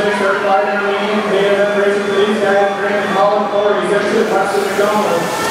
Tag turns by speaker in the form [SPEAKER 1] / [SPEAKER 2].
[SPEAKER 1] 6, certified intermediate, KFM Racing League, Guy Green, Holland, Florida, executive, Pastor McDonald.